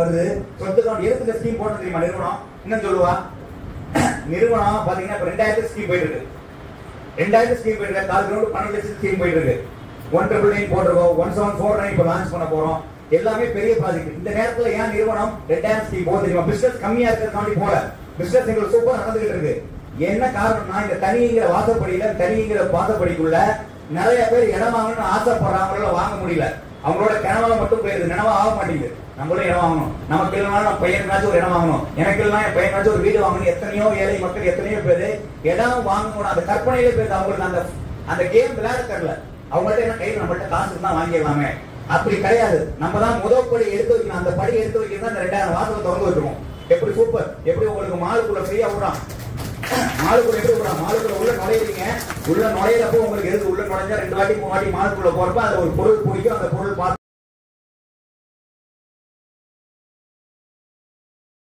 வருது. சொத்துக்கான கவுண்ட் எதுக்கு ஸ்கீம் போட தெரியுமா நிறுவனம்? என்ன சொல்லுவா? நிறுவனம் பாத்தீங்கன்னா இப்ப ரெண்டாயிரத்து ஸ்கீம் போயிட்டு இருக்கு ரெண்டாயிரத்து ஸ்கீம் போயிட்டு இருக்கு கால் கிரௌண்ட் பன்னெண்டு லட்சம் ஸ்கீம் போயிட்டு இருக்கு ஒன் ட்ரிபிள் நைன் போட்டிருக்கோம். ஒன் செவன் ஃபோர் நைன் இப்போ லான்ச் பண்ண போறோம். எல்லாமே பெரிய ப்ராஜெக்ட் இந்த நேரத்துல ஏன் நிறுவனம் ரெண்டாயிரம் ஸ்கீம் போக தெரியுமா? பிசினஸ் கம்மியா இருக்கிறதுக்காண்டி போல பிசினஸ் எங்களுக்கு சூப்பர் நடந்துகிட்டு இருக்கு. என்ன காரணம்னா இந்த தனிங்கிற வாசப்படியில தனிங்கிற வாசப்படிக்குள்ள நிறைய பேர் இடம் வாங்கணும்னு ஆசைப்படுறாங்களோ வாங்க முடியல. அவங்களோட கனவா மட்டும் போயிருது. நினைவா ஆக மாட்டேங்குது. நம்மளும் இடம் வாங்கணும். நமக்கு இல்லைனாலும் நம்ம பையனுக்காச்சும் ஒரு இடம் வாங்கணும். எனக்கு இல்லைனா என் பையனாச்சும் ஒரு வீடு வாங்கணும். எத்தனையோ ஏழை மக்கள் எத்தனையோ பேரு இடம் வாங்கணும் அந்த கற்பனையிலே போயிருது அவங்களுக்கு அந்த அந்த கேம் விளையாட தெரியல அவங்கள்ட்ட என்ன கையில் நம்மள்ட்ட காசு தான் வாங்கிடலாமே? அப்படி கிடையாது. நம்ம தான் முதல் படி எடுத்து வைக்கணும். அந்த படி எடுத்து வைக்கிறது அந்த ரெண்டாயிரம் வாசலை திறந்து வைக்கணும். எப்படி சூப்பர் எப்படி உங்களுக்கு மாலுக்குள்ள ஃப்ரீயா விடுறான்? மாலுக்குள்ள எப்படி விடுறான்? மாலுக்குள்ள உள்ள நுழையிறீங்க. உள்ள நுழையிறப்போ உங்களுக்கு எதுக்கு உள்ள நுழைஞ்சா ரெண்டு வாட்டி மூணு வாட்டி மாலுக்குள்ள போறப்ப அது ஒரு பொருள் பிடிக்கும் அந்த பொருள் பார்த்து